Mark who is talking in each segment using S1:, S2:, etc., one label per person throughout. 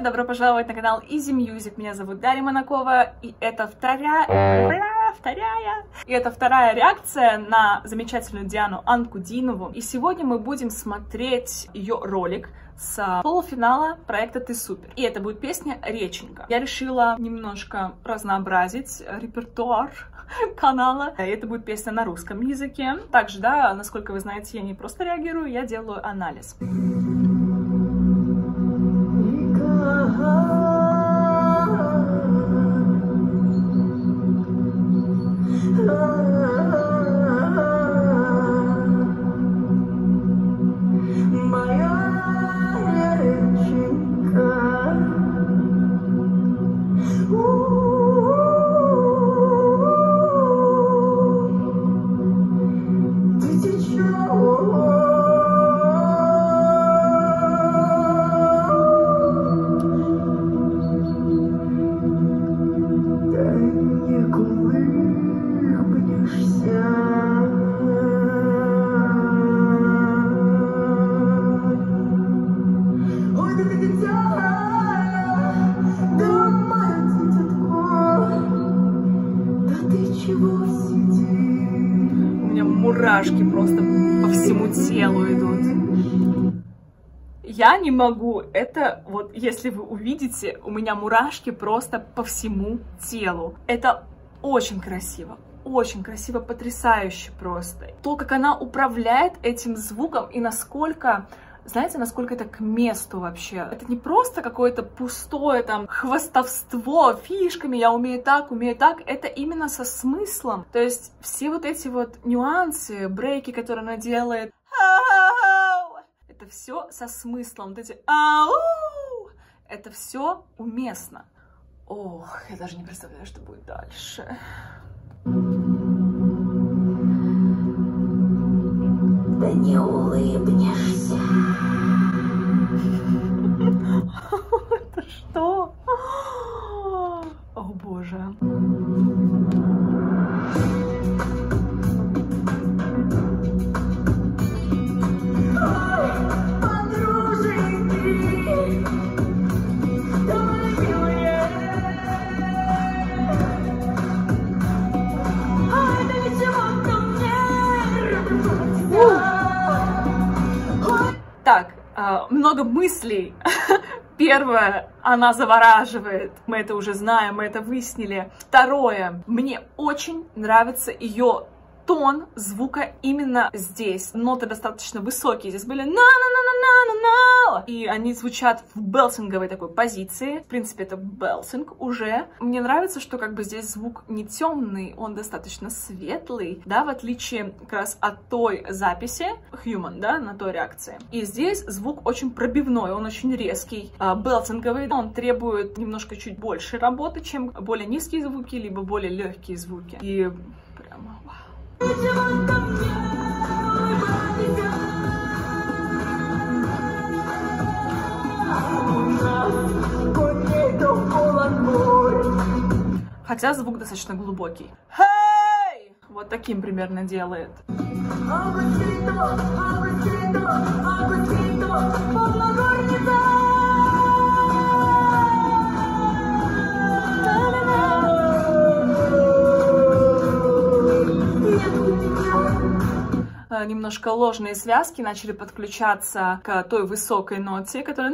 S1: привет! Добро пожаловать на канал Easy Music. Меня зовут Дарья Монакова, и это вторая... Вторая! И это вторая реакция на замечательную Диану Анкудинову. И сегодня мы будем смотреть ее ролик с полуфинала проекта «Ты супер». И это будет песня «Реченька». Я решила немножко разнообразить репертуар канала. И это будет песня на русском языке. Также, да, насколько вы знаете, я не просто реагирую, я делаю анализ. Мурашки просто по всему телу идут. Я не могу. Это вот, если вы увидите, у меня мурашки просто по всему телу. Это очень красиво. Очень красиво, потрясающе просто. То, как она управляет этим звуком и насколько знаете, насколько это к месту вообще. Это не просто какое-то пустое там хвостовство фишками, я умею так, умею так. Это именно со смыслом. То есть все вот эти вот нюансы, брейки, которые она делает, это все со смыслом. Вот эти это все уместно. Ох, я даже не представляю, что будет дальше.
S2: Не улыбнешься.
S1: Это что? Мыслей. Первое, она завораживает, мы это уже знаем, мы это выяснили. Второе, мне очень нравится ее тон звука именно здесь. Ноты достаточно высокие. Здесь были на на на на на на на И они звучат в белсинговой такой позиции. В принципе, это белсинг уже. Мне нравится, что как бы здесь звук не темный, он достаточно светлый, да, в отличие как раз от той записи Human, да, на той реакции. И здесь звук очень пробивной, он очень резкий, белсинговый. Он требует немножко чуть больше работы, чем более низкие звуки, либо более легкие звуки. И прямо вау. Хотя звук достаточно глубокий. Hey! Вот таким примерно делает. Немножко ложные связки начали подключаться к той высокой ноте, которая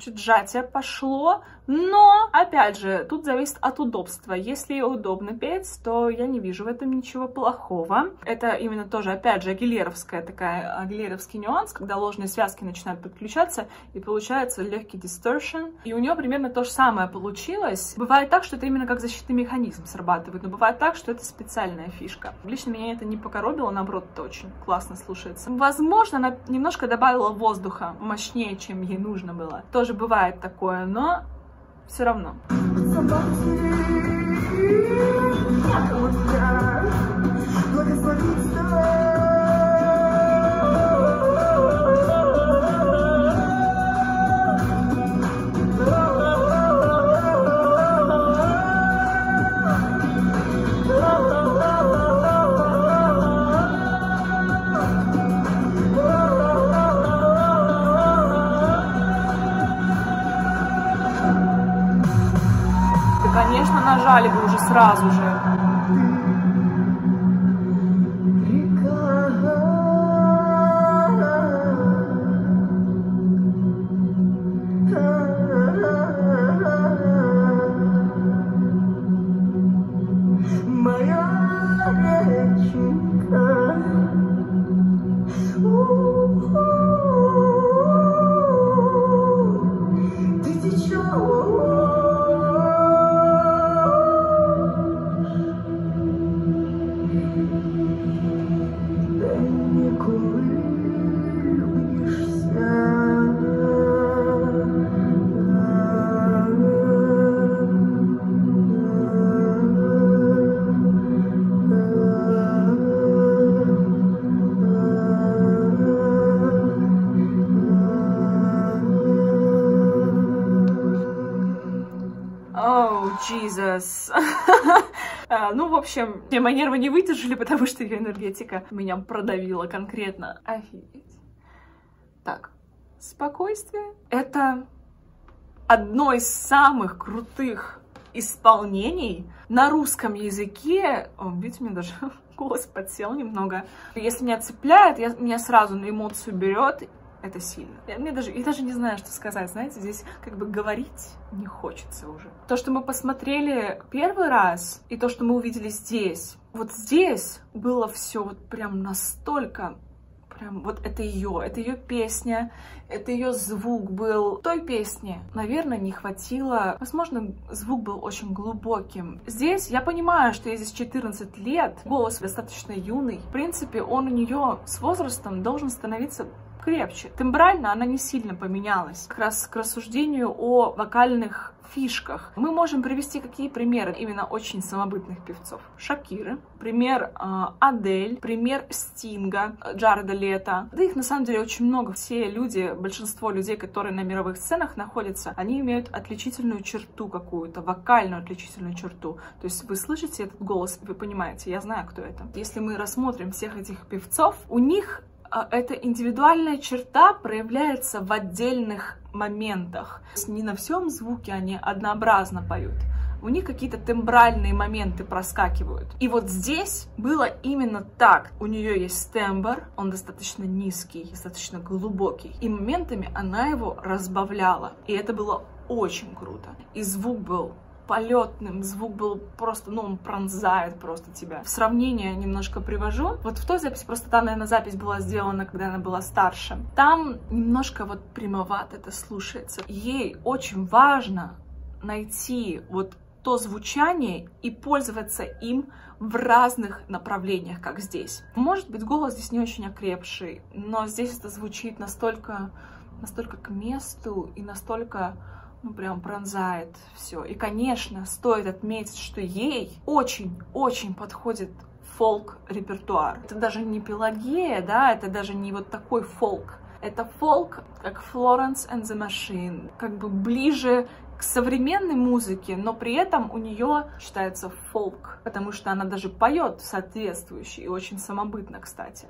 S1: чуть сжатие пошло, но, опять же, тут зависит от удобства. Если удобно петь, то я не вижу в этом ничего плохого. Это именно тоже, опять же, агилеровская такая, агилеровский нюанс, когда ложные связки начинают подключаться, и получается легкий distortion. И у нее примерно то же самое получилось. Бывает так, что это именно как защитный механизм срабатывает, но бывает так, что это специальная фишка. Лично меня это не покоробило, наоборот, это очень классно слушается. Возможно, она немножко добавила воздуха мощнее, чем ей нужно было. Тоже бывает такое, но все равно. Собаки, нажали бы уже сразу же. Jesus. А, ну, в общем, мои нервы не выдержали, потому что ее энергетика меня продавила конкретно. Офигеть. Так, спокойствие. Это одно из самых крутых исполнений на русском языке. О, видите, мне даже голос подсел немного. Если меня цепляет, я, меня сразу на эмоцию берет, это сильно. Я, мне даже, я даже не знаю, что сказать, знаете, здесь как бы говорить не хочется уже. То, что мы посмотрели первый раз, и то, что мы увидели здесь, вот здесь было все вот прям настолько прям вот это ее, это ее песня, это ее звук был. Той песни, наверное, не хватило. Возможно, звук был очень глубоким. Здесь я понимаю, что ей здесь 14 лет, голос достаточно юный. В принципе, он у нее с возрастом должен становиться крепче. Тембрально она не сильно поменялась. Как раз к рассуждению о вокальных фишках. Мы можем привести какие примеры именно очень самобытных певцов. Шакиры, пример э, Адель, пример Стинга, Джареда Лето. Да их на самом деле очень много. Все люди, большинство людей, которые на мировых сценах находятся, они имеют отличительную черту какую-то, вокальную отличительную черту. То есть вы слышите этот голос, вы понимаете, я знаю, кто это. Если мы рассмотрим всех этих певцов, у них а, эта индивидуальная черта проявляется в отдельных моментах. Не на всем звуке они однообразно поют. У них какие-то тембральные моменты проскакивают. И вот здесь было именно так. У нее есть тембр, он достаточно низкий, достаточно глубокий. И моментами она его разбавляла. И это было очень круто. И звук был полетным, звук был просто, ну, он пронзает просто тебя. В сравнение немножко привожу. Вот в той записи, просто там, наверное, запись была сделана, когда она была старше. Там немножко вот прямовато это слушается. Ей очень важно найти вот то звучание и пользоваться им в разных направлениях, как здесь. Может быть, голос здесь не очень окрепший, но здесь это звучит настолько, настолько к месту и настолько ну, прям пронзает все. И, конечно, стоит отметить, что ей очень-очень подходит фолк-репертуар. Это даже не Пелагея, да, это даже не вот такой фолк. Это фолк, как Florence and the Machine, как бы ближе к современной музыке, но при этом у нее считается фолк, потому что она даже поет соответствующий и очень самобытно, кстати.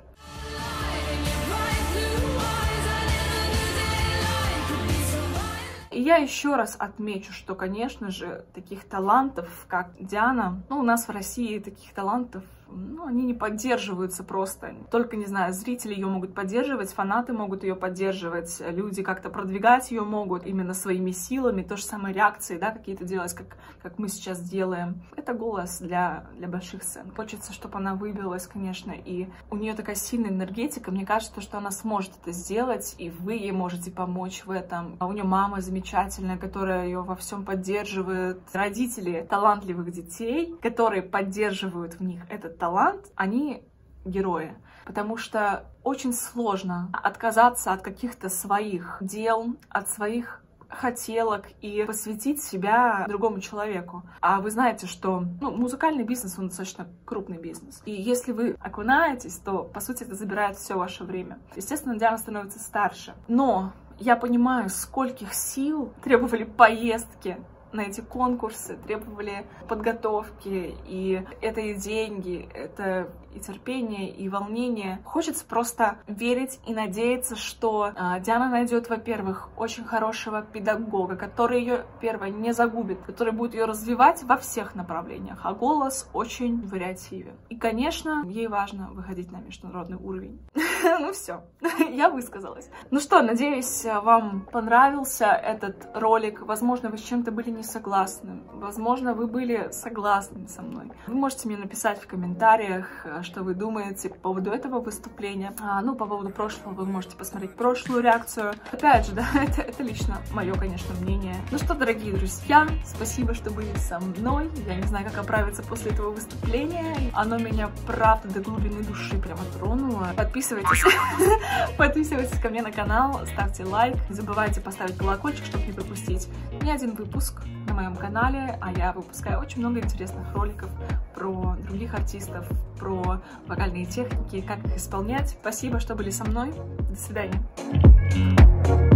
S1: И я еще раз отмечу, что, конечно же, таких талантов, как Диана, ну, у нас в России таких талантов ну, они не поддерживаются просто. Только, не знаю, зрители ее могут поддерживать, фанаты могут ее поддерживать, люди как-то продвигать ее могут именно своими силами, то же самое реакции, да, какие-то делать, как, как мы сейчас делаем. Это голос для, для больших сцен. Хочется, чтобы она выбилась, конечно, и у нее такая сильная энергетика, мне кажется, что она сможет это сделать, и вы ей можете помочь в этом. А у нее мама замечательная, которая ее во всем поддерживает. Родители талантливых детей, которые поддерживают в них этот талант, они герои. Потому что очень сложно отказаться от каких-то своих дел, от своих хотелок и посвятить себя другому человеку. А вы знаете, что ну, музыкальный бизнес, он достаточно крупный бизнес. И если вы окунаетесь, то, по сути, это забирает все ваше время. Естественно, Диана становится старше. Но я понимаю, скольких сил требовали поездки на эти конкурсы, требовали подготовки, и это и деньги, это и терпение, и волнение. Хочется просто верить и надеяться, что э, Диана найдет, во-первых, очень хорошего педагога, который ее, первое, не загубит, который будет ее развивать во всех направлениях, а голос очень вариативен. И, конечно, ей важно выходить на международный уровень. Ну все, я высказалась. Ну что, надеюсь, вам понравился этот ролик. Возможно, вы с чем-то были не согласны. Возможно, вы были согласны со мной. Вы можете мне написать в комментариях, что вы думаете по поводу этого выступления. А, ну, по поводу прошлого вы можете посмотреть прошлую реакцию. Опять же, да, это, это лично мое, конечно, мнение. Ну что, дорогие друзья, спасибо, что были со мной. Я не знаю, как оправиться после этого выступления. Оно меня, правда, до глубины души прямо тронуло. Подписывайтесь, подписывайтесь ко мне на канал, ставьте лайк. Не забывайте поставить колокольчик, чтобы не пропустить ни один выпуск на моем канале. А я выпускаю очень много интересных роликов про других артистов, про вокальные техники, как их исполнять. Спасибо, что были со мной. До свидания.